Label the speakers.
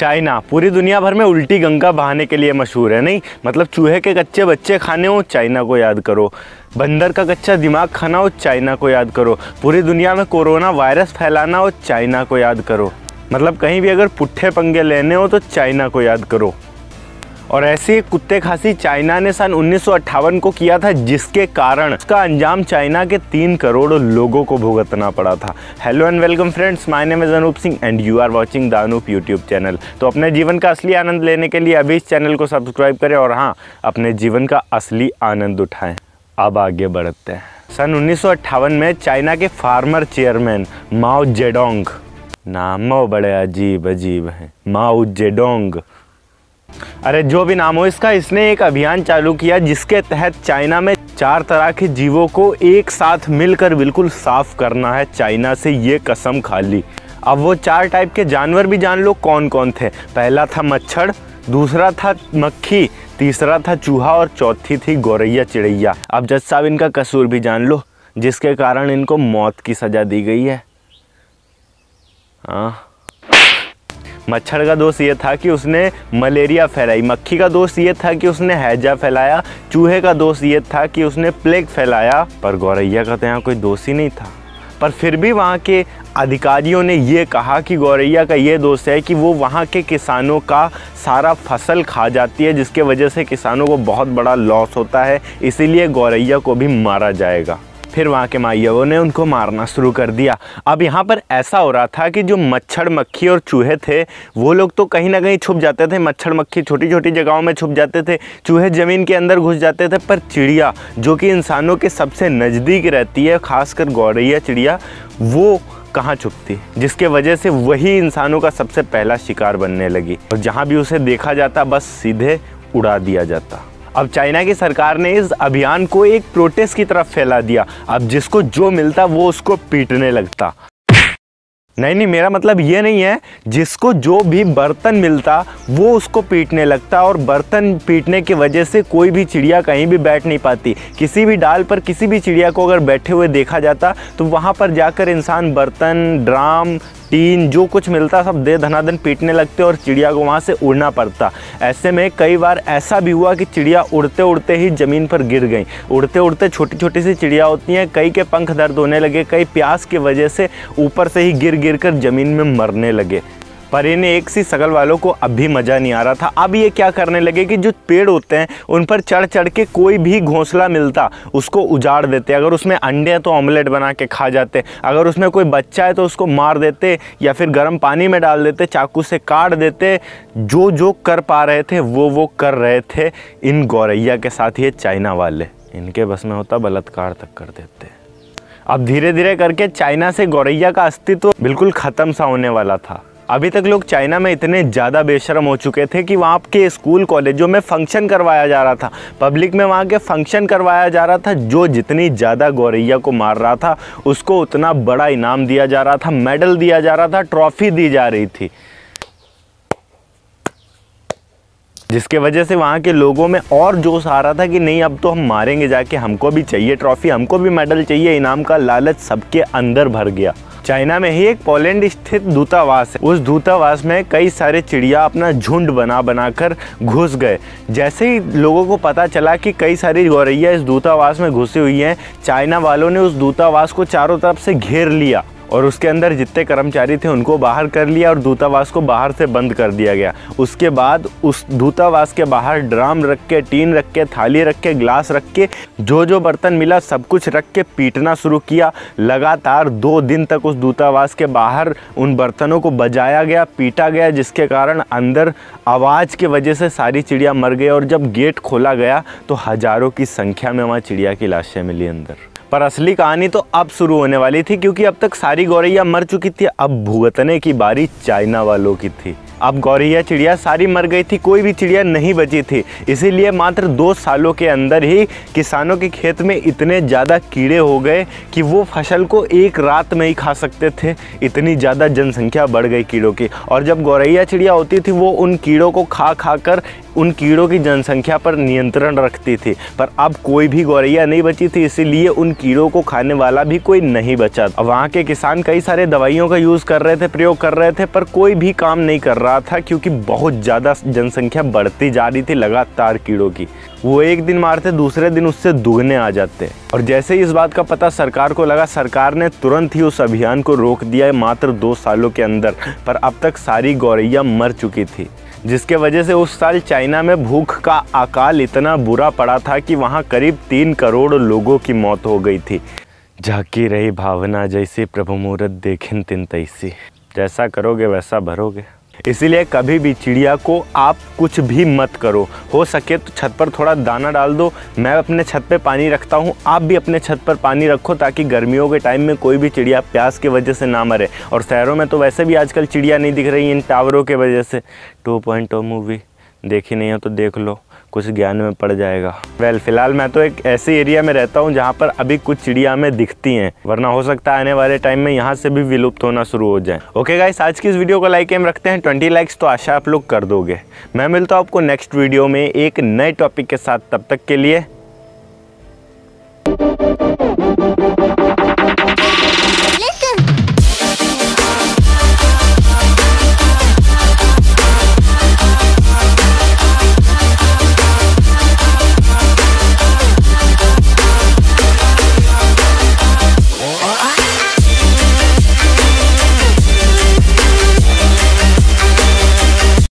Speaker 1: China, पूरी दुनिया भर में उल्टी गंगा बहाने के लिए मशहूर है, नहीं? मतलब चूहे के कच्चे बच्चे खाने हो, चाइना को याद करो। बंदर का कच्चा दिमाग खाना हो, चाइना को याद करो। पूरी दुनिया में कोरोना वायरस फैलाना हो, चाइना को याद करो। मतलब कहीं भी अगर पुट्ठे पंगे लेने हो तो चाइना को याद करो। और ऐसे कुत्ते खासी चाइना ने सन उन्नीस सौ अट्ठावन को किया था, जिसके कारण उसका अंजाम चाइना के तीन करोड़ लोगों को भुगतना पड़ा था। Hello and welcome friends my name is Anoop Singh and you are watching the Anoop YouTube channel तो अपने जीवन का असली आनंद लेने के लिए अभी इस चैनल को सब्सक्राइब करें और हाँ अपने जीवन का असली आनंद उठाएँ। अब आगे बढ़ते हैं। सन उन्नीस सौ अट्ठावन में चाइना के फार्मर चेयरमैन माओ जेडोंग, नाम बड़े अजीब अजीब हैं। माओ जेडोंग अरे, जो भी नाम हो, इसका इसने एक अभियान चालू किया जिसके तहत चाइना में चार तरह के जीवों को एक साथ मिलकर बिल्कुल साफ़ करना है चाइना से ये कसम खा ली अब वो चार टाइप के जानवर भी जान लो कौन कौन थे? पहला था मच्छर, दूसरा था मक्खी, तीसरा था चूहा और चौथी थी गौरैया चिड़ैया। अब जज साहब, इनका कसूर भी जान लो, जिसके कारण इनको मौत की सज़ा दी गई है। हाँ। मच्छर का दोष ये था कि उसने मलेरिया फैलाई, मक्खी का दोष ये था कि उसने हैजा फैलाया, चूहे का दोष ये था कि उसने प्लेग फैलाया, पर गौरैया का तो यहाँ कोई दोष ही नहीं था। पर फिर भी वहाँ के अधिकारियों ने ये कहा कि गौरैया का ये दोष है कि वो वहाँ के किसानों का सारा फ़सल खा जाती है, जिसके वजह से किसानों को बहुत बड़ा लॉस होता है, इसीलिए गौरैया को भी मारा जाएगा। फिर वहाँ के माइयों ने उनको मारना शुरू कर दिया। अब यहाँ पर ऐसा हो रहा था कि जो मच्छर मक्खी और चूहे थे, वो लोग तो कहीं ना कहीं छुप जाते थे। मच्छर मक्खी छोटी छोटी जगहों में छुप जाते थे, चूहे ज़मीन के अंदर घुस जाते थे, पर चिड़िया, जो कि इंसानों के सबसे नज़दीक रहती है, खासकर गौरैया चिड़िया, वो कहाँ छुपती? जिसके वजह से वही इंसानों का सबसे पहला शिकार बनने लगी। और जहाँ भी उसे देखा जाता, बस सीधे उड़ा दिया जाता। अब चाइना की सरकार ने इस अभियान को एक प्रोटेस्ट की तरफ़ फैला दिया। अब जिसको जो मिलता, वो उसको पीटने लगता। नहीं नहीं, मेरा मतलब ये नहीं है, जिसको जो भी बर्तन मिलता, वो उसको पीटने लगता और बर्तन पीटने की वजह से कोई भी चिड़िया कहीं भी बैठ नहीं पाती। किसी भी डाल पर किसी भी चिड़िया को अगर बैठे हुए देखा जाता तो वहाँ पर जाकर इंसान बर्तन, ड्राम, टीन, जो कुछ मिलता, सब दे धनाधन पीटने लगते और चिड़िया को वहाँ से उड़ना पड़ता। ऐसे में कई बार ऐसा भी हुआ कि चिड़िया उड़ते उड़ते ही ज़मीन पर गिर गई। उड़ते उड़ते छोटी छोटी सी चिड़िया होती हैं, कई के पंख दर्द होने लगे, कई प्यास की वजह से ऊपर से ही गिर गिर कर ज़मीन में मरने लगे। पर इन्हें एक सी सगल वालों को अब भी मज़ा नहीं आ रहा था। अब ये क्या करने लगे कि जो पेड़ होते हैं, उन पर चढ़ चढ़ के कोई भी घोंसला मिलता, उसको उजाड़ देते। अगर उसमें अंडे हैं तो ऑमलेट बना के खा जाते। अगर उसमें कोई बच्चा है तो उसको मार देते या फिर गर्म पानी में डाल देते, चाकू से काट देते। जो जो कर पा रहे थे वो वो कर रहे थे इन गौरैया के साथ ये चाइना वाले। इनके बस में होता बलात्कार तक कर देते। अब धीरे धीरे करके चाइना से गौरैया का अस्तित्व बिल्कुल ख़त्म सा होने वाला था। अभी तक लोग चाइना में इतने ज़्यादा बेशरम हो चुके थे कि वहाँ के स्कूल, कॉलेजों में फ़ंक्शन करवाया जा रहा था। पब्लिक में वहाँ के फ़ंक्शन करवाया जा रहा था, जो जितनी ज़्यादा गौरैया को मार रहा था, उसको उतना बड़ा इनाम दिया जा रहा था, मेडल दिया जा रहा था, ट्रॉफी दी जा रही थी। जिसके वजह से वहाँ के लोगों में और जोश आ रहा था कि नहीं, अब तो हम मारेंगे जाके, हमको भी चाहिए ट्रॉफी, हमको भी मेडल चाहिए। इनाम का लालच सबके अंदर भर गया। चाइना में ही एक पोलैंड स्थित दूतावास है। उस दूतावास में कई सारे चिड़िया अपना झुंड बना बनाकर घुस गए। जैसे ही लोगों को पता चला कि कई सारी गौरैया इस दूतावास में घुसी हुई हैं, चाइना वालों ने उस दूतावास को चारों तरफ़ से घेर लिया। और उसके अंदर जितने कर्मचारी थे उनको बाहर कर लिया और दूतावास को बाहर से बंद कर दिया गया। उसके बाद उस दूतावास के बाहर ड्राम रख के, टीन रख के, थाली रख के, ग्लास रख के जो जो बर्तन मिला, सब कुछ रख के पीटना शुरू किया। लगातार दो दिन तक उस दूतावास के बाहर उन बर्तनों को बजाया गया, पीटा गया, जिसके कारण अंदर आवाज़ की वजह से सारी चिड़िया मर गई और जब गेट खोला गया तो हज़ारों की संख्या में वहाँ चिड़िया की लाशें मिली अंदर। पर असली कहानी तो अब शुरू होने वाली थी, क्योंकि अब तक सारी गौरैया मर चुकी थी। अब भुगतने की बारी चाइना वालों की थी। अब गौरैया चिड़िया सारी मर गई थी, कोई भी चिड़िया नहीं बची थी। इसीलिए मात्र दो सालों के अंदर ही किसानों के खेत में इतने ज़्यादा कीड़े हो गए कि वो फ़सल को एक रात में ही खा सकते थे। इतनी ज़्यादा जनसंख्या बढ़ गई कीड़ों की। और जब गौरैया चिड़िया होती थी, वो उन कीड़ों को खा खा कर उन कीड़ों की जनसंख्या पर नियंत्रण रखती थी, पर अब कोई भी गौरैया नहीं बची थी, इसीलिए उन कीड़ों को खाने वाला भी कोई नहीं बचा। वहाँ के किसान कई सारे दवाइयों का यूज़ कर रहे थे, प्रयोग कर रहे थे, पर कोई भी काम नहीं कर रहा था, क्योंकि बहुत ज़्यादा जनसंख्या बढ़ती जा रही थी लगातार कीड़ों की। वो एक दिन मारते, दूसरे दिन उससे दुगने आ जाते। और जैसे ही इस बात का पता सरकार को लगा, सरकार ने तुरंत ही उस अभियान को रोक दिया मात्र दो सालों के अंदर, पर अब तक सारी गौरैया मर चुकी थी। जिसके वजह से उस साल चाइना में भूख का अकाल इतना बुरा पड़ा था कि वहाँ करीब तीन करोड़ लोगों की मौत हो गई थी। झाकी रही भावना जैसे प्रभु मुहूर्त देखें तिन तैसी जैसा करोगे वैसा भरोगे। इसीलिए कभी भी चिड़िया को आप कुछ भी मत करो। हो सके तो छत पर थोड़ा दाना डाल दो। मैं अपने छत पे पानी रखता हूँ। आप भी अपने छत पर पानी रखो ताकि गर्मियों के टाइम में कोई भी चिड़िया प्यास की वजह से ना मरे। और शहरों में तो वैसे भी आजकल चिड़िया नहीं दिख रही इन टावरों के वजह से। Two point movie. देखी नहीं हो तो देख लो। कुछ ज्ञान में पड़ जाएगा। वेल well, फ़िलहाल मैं तो एक ऐसे एरिया में रहता हूँ जहाँ पर अभी कुछ चिड़िया में दिखती हैं वरना हो सकता है आने वाले टाइम में यहाँ से भी विलुप्त होना शुरू हो जाए। ओके गाइस आज की इस वीडियो को लाइक एम रखते हैं। ट्वेंटी लाइक्स तो आशा आप लोग कर दोगे। मैं मिलता हूँ आपको नेक्स्ट वीडियो में एक नए टॉपिक के साथ। तब तक के लिए